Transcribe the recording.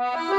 Bye.